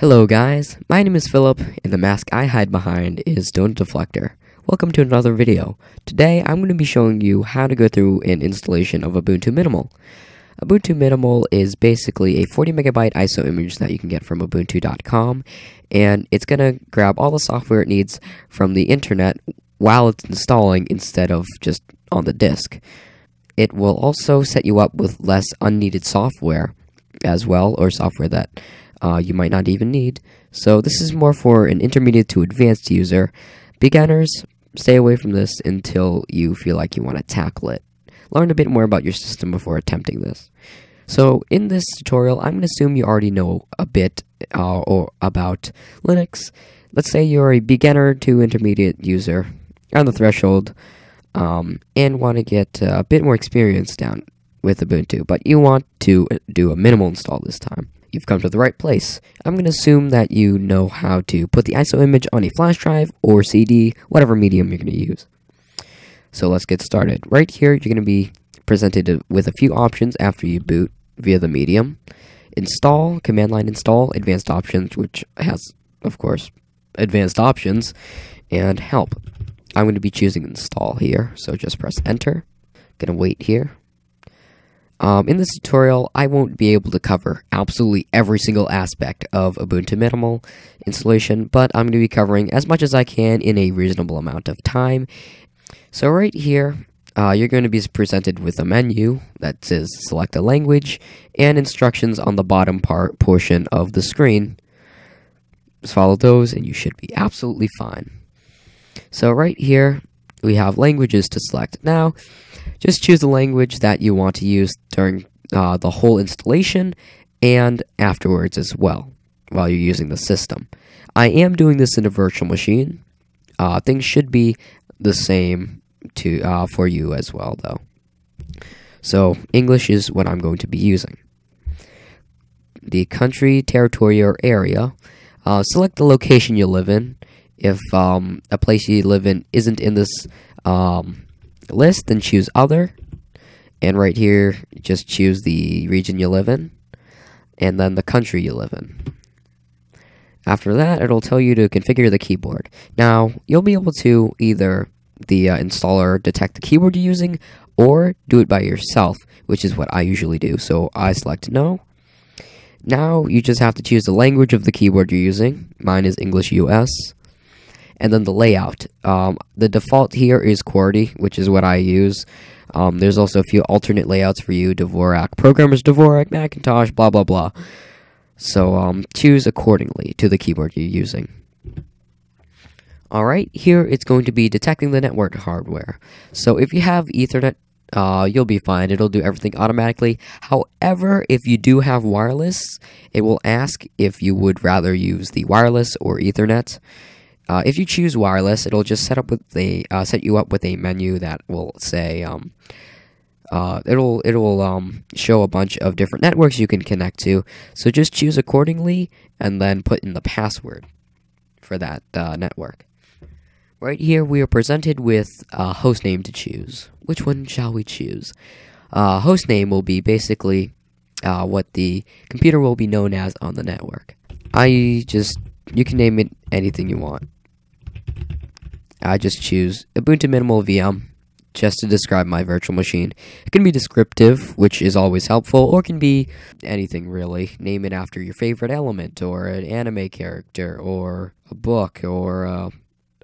Hello guys, my name is Philip, and the mask I hide behind is Donut Deflector. Welcome to another video. Today I'm going to be showing you how to go through an installation of Ubuntu Minimal. Ubuntu Minimal is basically a 40 megabyte ISO image that you can get from ubuntu.com, and it's going to grab all the software it needs from the internet while it's installing instead of just on the disk. It will also set you up with less unneeded software as well, or software that uh, you might not even need. So this is more for an intermediate to advanced user. Beginners, stay away from this until you feel like you want to tackle it. Learn a bit more about your system before attempting this. So in this tutorial, I'm going to assume you already know a bit uh, or about Linux. Let's say you're a beginner to intermediate user on the threshold um, and want to get uh, a bit more experience down with Ubuntu, but you want to do a minimal install this time you've come to the right place. I'm going to assume that you know how to put the ISO image on a flash drive or CD, whatever medium you're going to use. So let's get started. Right here, you're going to be presented with a few options after you boot via the medium. Install, command line install, advanced options, which has, of course, advanced options, and help. I'm going to be choosing install here, so just press enter. Gonna wait here. Um, in this tutorial, I won't be able to cover absolutely every single aspect of Ubuntu Minimal installation, but I'm going to be covering as much as I can in a reasonable amount of time. So right here, uh, you're going to be presented with a menu that says select a language and instructions on the bottom part portion of the screen. Just follow those and you should be absolutely fine. So right here, we have languages to select. Now, just choose the language that you want to use during uh, the whole installation and afterwards as well while you're using the system. I am doing this in a virtual machine. Uh, things should be the same to uh, for you as well, though. So English is what I'm going to be using. The country, territory, or area. Uh, select the location you live in. If um, a place you live in isn't in this um, list, then choose Other. And right here, just choose the region you live in, and then the country you live in. After that, it'll tell you to configure the keyboard. Now, you'll be able to either the uh, installer detect the keyboard you're using, or do it by yourself, which is what I usually do. So I select No. Now, you just have to choose the language of the keyboard you're using. Mine is English US and then the layout. Um, the default here is QWERTY, which is what I use. Um, there's also a few alternate layouts for you, Dvorak, Programmers Dvorak, Macintosh, blah, blah, blah. So um, choose accordingly to the keyboard you're using. Alright, here it's going to be detecting the network hardware. So if you have Ethernet, uh, you'll be fine. It'll do everything automatically. However, if you do have wireless, it will ask if you would rather use the wireless or Ethernet. Uh, if you choose wireless, it'll just set up with a uh, set you up with a menu that will say um, uh, it'll it'll um, show a bunch of different networks you can connect to. So just choose accordingly and then put in the password for that uh, network. Right here, we are presented with a host name to choose. Which one shall we choose? Uh, host name will be basically uh, what the computer will be known as on the network. I just you can name it anything you want. I just choose Ubuntu Minimal VM just to describe my virtual machine. It can be descriptive, which is always helpful, or it can be anything really. Name it after your favorite element, or an anime character, or a book, or a,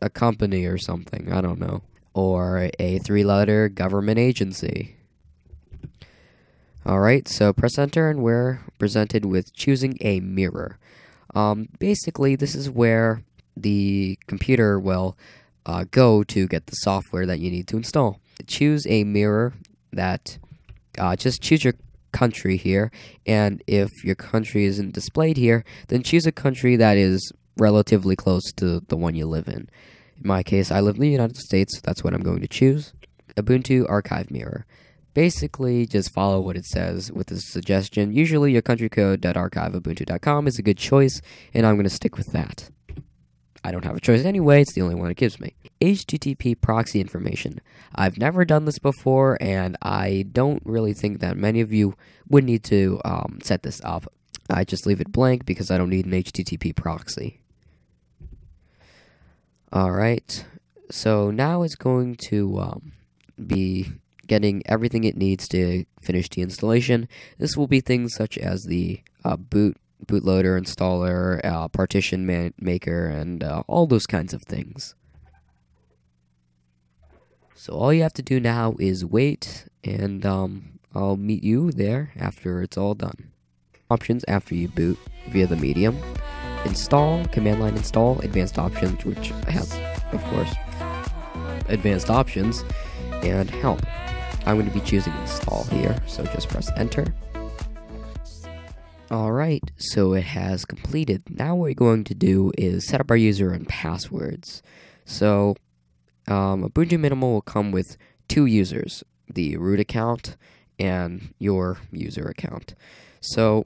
a company or something. I don't know. Or a three letter government agency. Alright, so press enter, and we're presented with choosing a mirror. Um, basically, this is where the computer will uh, go to get the software that you need to install. Choose a mirror that, uh, just choose your country here, and if your country isn't displayed here, then choose a country that is relatively close to the one you live in. In my case, I live in the United States, so that's what I'm going to choose. Ubuntu Archive Mirror. Basically, just follow what it says with the suggestion. Usually, your country code.archiveubuntu.com is a good choice, and I'm going to stick with that. I don't have a choice anyway, it's the only one it gives me. HTTP proxy information. I've never done this before, and I don't really think that many of you would need to um, set this up. I just leave it blank because I don't need an HTTP proxy. Alright, so now it's going to um, be getting everything it needs to finish the installation. This will be things such as the uh, boot bootloader, installer, uh, partition man- maker, and uh, all those kinds of things. So all you have to do now is wait, and um, I'll meet you there after it's all done. Options after you boot via the medium. Install, command line install, advanced options, which has, of course, advanced options, and help. I'm going to be choosing install here, so just press enter. Alright, so it has completed. Now what we're going to do is set up our user and passwords. So, um, Ubuntu Minimal will come with two users, the root account and your user account. So,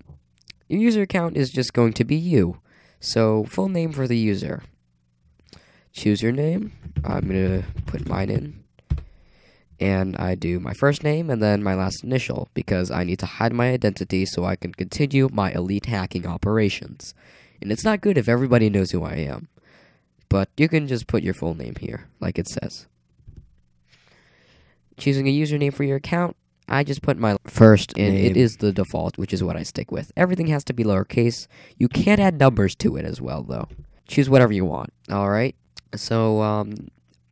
your user account is just going to be you. So, full name for the user. Choose your name. I'm going to put mine in and I do my first name and then my last initial because I need to hide my identity so I can continue my elite hacking operations. And it's not good if everybody knows who I am. But you can just put your full name here, like it says. Choosing a username for your account, I just put my first, and Name. it is the default, which is what I stick with. Everything has to be lowercase. You can't add numbers to it as well, though. Choose whatever you want. All right. So um,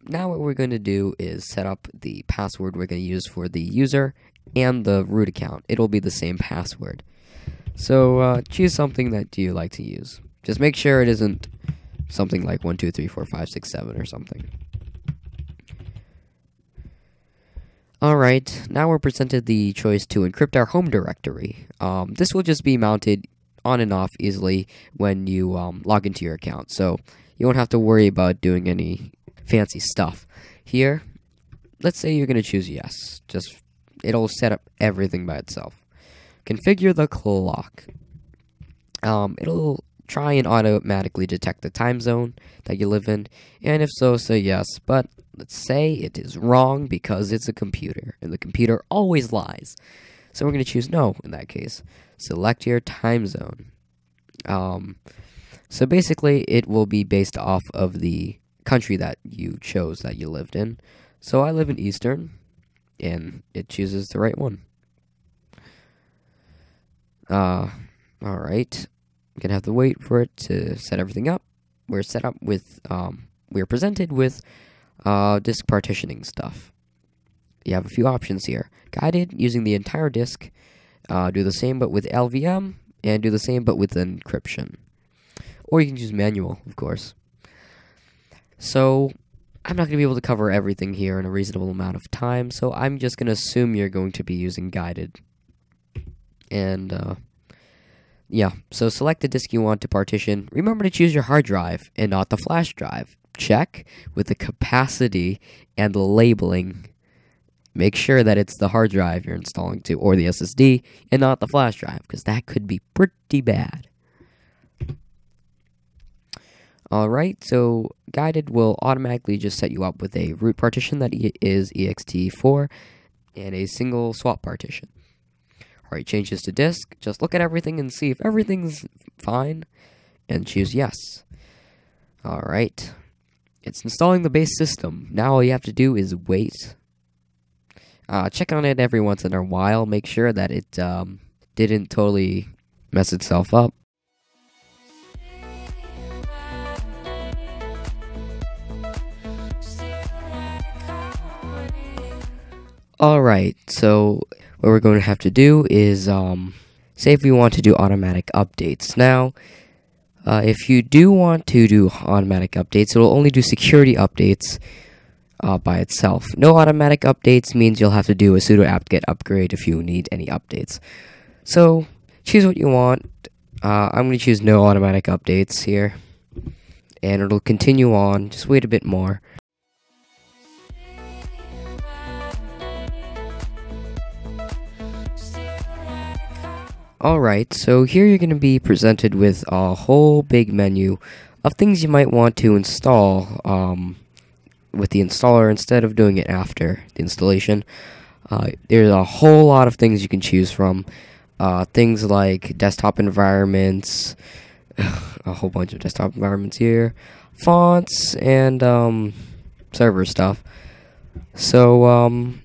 now what we're going to do is set up the password we're going to use for the user and the root account. It'll be the same password. So uh, choose something that you like to use. Just make sure it isn't something like one, two, three, four, five, six, seven, or something. Alright, now we're presented the choice to encrypt our home directory. Um, this will just be mounted on and off easily when you um, log into your account, so you won't have to worry about doing any fancy stuff. Here, let's say you're going to choose yes. Just it'll set up everything by itself. Configure the clock. Um, it'll try and automatically detect the time zone that you live in, and if so, say yes. But let's say it is wrong because it's a computer, and the computer always lies. So we're going to choose no in that case. Select your time zone. Um, so basically, it will be based off of the country that you chose that you lived in. So I live in Eastern, and it chooses the right one. Uh, all right. Gonna have to wait for it to set everything up. We're set up with, um, we're presented with, uh, disk partitioning stuff. You have a few options here. Guided using the entire disk. Uh, do the same but with LVM, and do the same but with encryption. Or you can use manual, of course. So, I'm not going to be able to cover everything here in a reasonable amount of time, so I'm just going to assume you're going to be using guided. And, uh, yeah, so select the disk you want to partition. Remember to choose your hard drive and not the flash drive. Check with the capacity and the labeling. Make sure that it's the hard drive you're installing to, or the SSD, and not the flash drive, because that could be pretty bad. Alright, so Guided will automatically just set you up with a root partition that e- ext4 and a single swap partition. Alright, change this to disk. Just look at everything and see if everything's fine and choose yes. Alright, it's installing the base system. Now all you have to do is wait. Uh, check on it every once in a while. Make sure that it um, didn't totally mess itself up. Alright, so what we're going to have to do is um, say if we want to do automatic updates. Now, uh, if you do want to do automatic updates, it will only do security updates uh, by itself. No automatic updates means you'll have to do a sudo apt-get upgrade if you need any updates. So, choose what you want. Uh, I'm going to choose no automatic updates here. And it'll continue on. Just wait a bit more. Alright, so here you're going to be presented with a whole big menu of things you might want to install um, with the installer instead of doing it after the installation. Uh, there's a whole lot of things you can choose from. uh, things like desktop environments, a whole bunch of desktop environments here, fonts, and um, server stuff. So, um,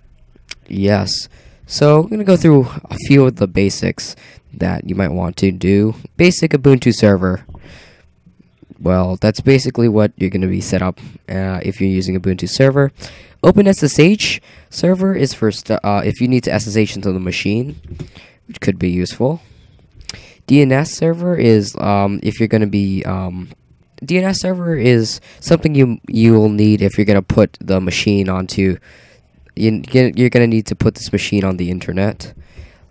yes. So, I'm going to go through a few of the basics that you might want to do. Basic Ubuntu server. Well, that's basically what you're going to be set up uh, if you're using Ubuntu server. OpenSSH server is for uh, if you need to SSH into the machine, which could be useful. DNS server is um, if you're going to be um, DNS server is something you you will need if you're going to put the machine onto you, you're going to need to put this machine on the internet.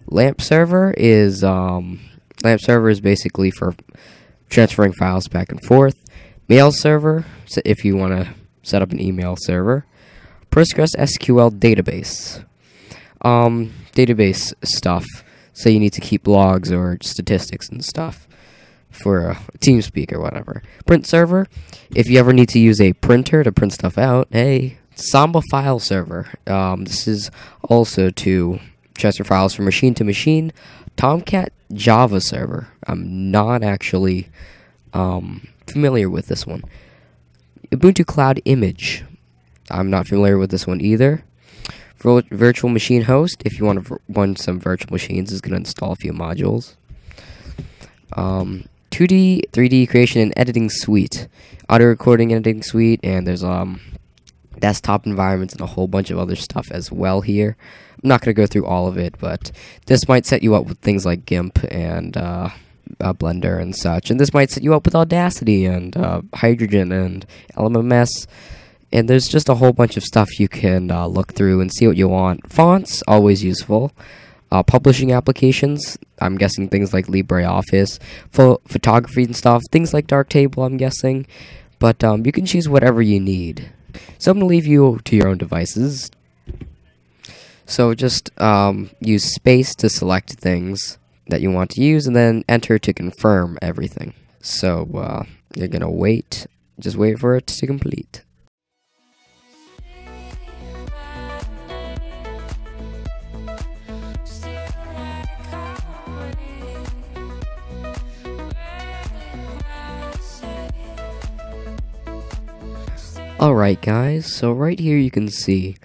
LAMP server is um, LAMP server is basically for transferring files back and forth. Mail server, if you want to set up an email server. Postgres SQL database. Um, database stuff. So you need to keep logs or statistics and stuff for a TeamSpeak or whatever. Print server. If you ever need to use a printer to print stuff out, hey, Samba file server. Um, this is also to transfer files from machine to machine. Tomcat Java server. I'm not actually um, familiar with this one. Ubuntu Cloud Image. I'm not familiar with this one either. virtual machine host. If you want to run some virtual machines, is going to install a few modules. Um, 2D, 3D creation and editing suite, audio recording editing suite, and there's um desktop environments and a whole bunch of other stuff as well here. I'm not going to go through all of it, but this might set you up with things like GIMP and uh, uh, Blender and such. And this might set you up with Audacity and uh, Hydrogen and LMMS. And there's just a whole bunch of stuff you can uh, look through and see what you want. Fonts, always useful. Uh, publishing applications, I'm guessing things like LibreOffice, pho photography and stuff, things like Darktable, I'm guessing. But um, you can choose whatever you need. So I'm going to leave you to your own devices. So just um, use space to select things that you want to use and then enter to confirm everything. So uh, you're to wait, just wait for it to complete. Alright guys, so right here you can see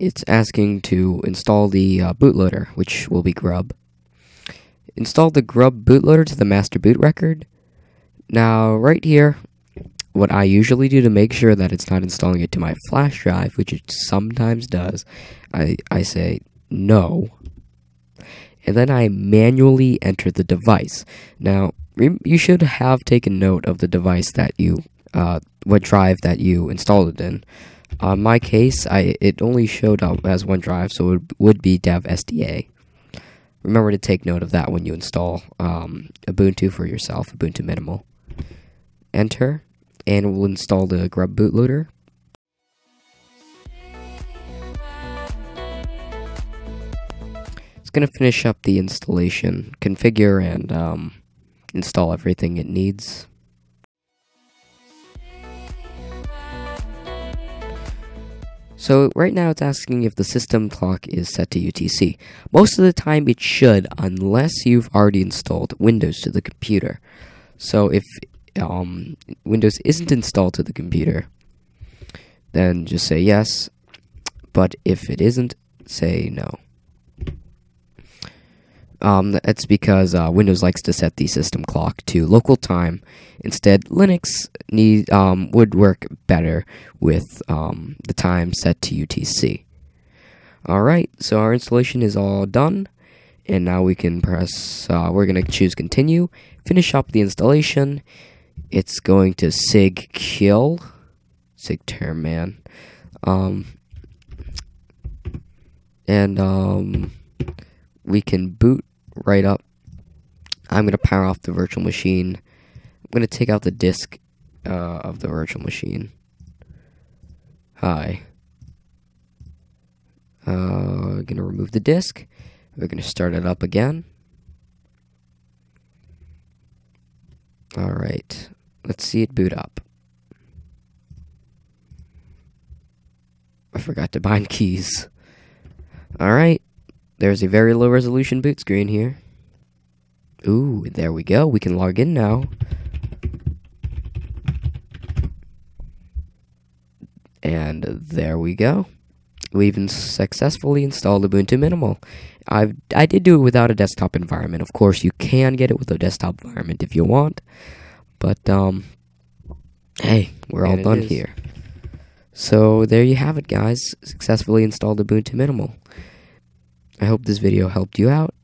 it's asking to install the uh, bootloader, which will be Grub. Install the Grub bootloader to the master boot record. Now, right here, what I usually do to make sure that it's not installing it to my flash drive, which it sometimes does, I, I say no. And then I manually enter the device. Now, you should have taken note of the device that you uh, what drive that you installed it in. On uh, my case, I it only showed up as one drive, so it would be dev SDA. Remember to take note of that when you install um, Ubuntu for yourself, Ubuntu Minimal. Enter, and we'll install the grub bootloader. It's going to finish up the installation, configure, and um, install everything it needs. So right now it's asking if the system clock is set to UTC. Most of the time it should unless you've already installed Windows to the computer. So if um, Windows isn't installed to the computer, then just say yes. But if it isn't, say no. Um, that's because uh, Windows likes to set the system clock to local time. Instead, Linux need um, would work better with um, the time set to UTC. All right, so our installation is all done, and now we can press. Uh, we're gonna choose continue. Finish up the installation. It's going to sig kill, sig term man, um, and um, we can boot right up. I'm going to power off the virtual machine. I'm going to take out the disk uh, of the virtual machine. Hi. Uh, going to remove the disk. We're going to start it up again. Alright. Let's see it boot up. I forgot to bind keys. Alright. There's a very low resolution boot screen here. Ooh, there we go. We can log in now. And there we go. We even successfully installed Ubuntu Minimal. I I did do it without a desktop environment. Of course, you can get it with a desktop environment if you want. But um hey, we're all And it done is. here. So there you have it, guys. Successfully installed Ubuntu Minimal. I hope this video helped you out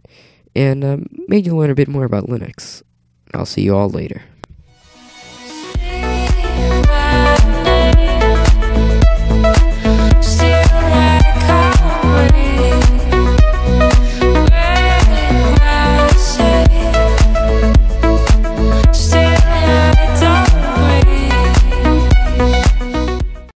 and um, made you learn a bit more about Linux. I'll see you all later.